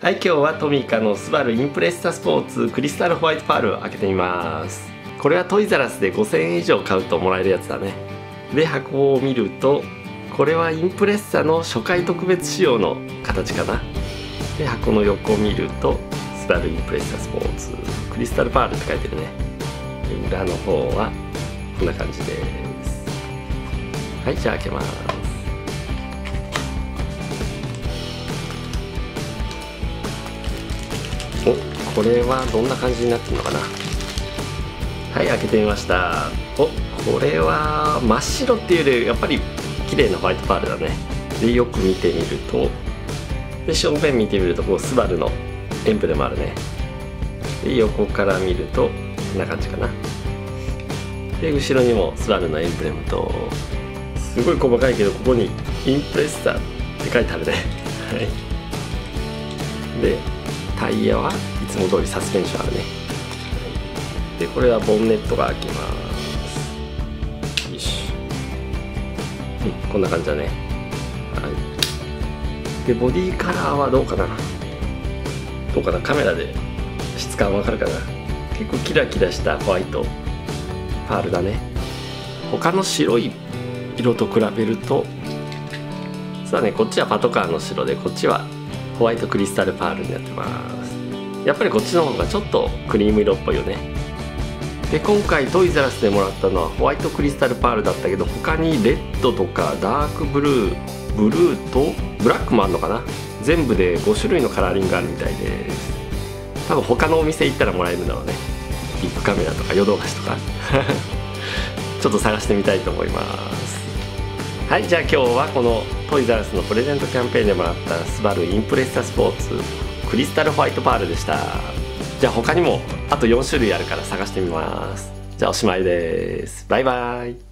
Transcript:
はい今日はトミカのスバルインプレッサスポーツクリスタルホワイトパールを開けてみます。これはトイザラスで5000円以上買うともらえるやつだね。で箱を見るとこれはインプレッサの初回特別仕様の形かな。で箱の横を見るとスバルインプレッサスポーツクリスタルパールって書いてるね。で裏の方はこんな感じです。はいじゃあ開けます。これはどんな感じになってるのかな。はい開けてみました。おこれは真っ白っていうよりやっぱり綺麗なホワイトパールだね。でよく見てみるとで正面見てみるとこうスバルのエンブレムあるね。で横から見るとこんな感じかな。で後ろにもスバルのエンブレムとすごい細かいけどここにインプレッサーって書いてあるね。はい。でタイヤはいつも通りサスペンションあるね、でこれはボンネットが開きます。よし、うん、こんな感じだね。はい。でボディカラーはどうかな。どうかな。カメラで質感わかるかな。結構キラキラしたホワイトパールだね。他の白い色と比べるとそうだね。こっちはパトカーの白でこっちはホワイトクリスタルパールになってます。やっぱりこっちの方がちょっとクリーム色っぽいよね。で今回トイザラスでもらったのはホワイトクリスタルパールだったけど他にレッドとかダークブルーブルーとブラックもあるのかな？全部で5種類のカラーリングがあるみたいです。多分他のお店行ったらもらえるんだろうね。ビッグカメラとかヨドバシとか。ちょっと探してみたいと思います。はいじゃあ今日はこのトイザラスのプレゼントキャンペーンでもらったスバルインプレッサスポーツ。クリスタルホワイトパールでした。じゃあ他にもあと4種類あるから探してみます。じゃあおしまいです。バイバイ。